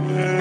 Mm-hmm.